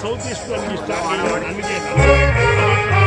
So this one is start your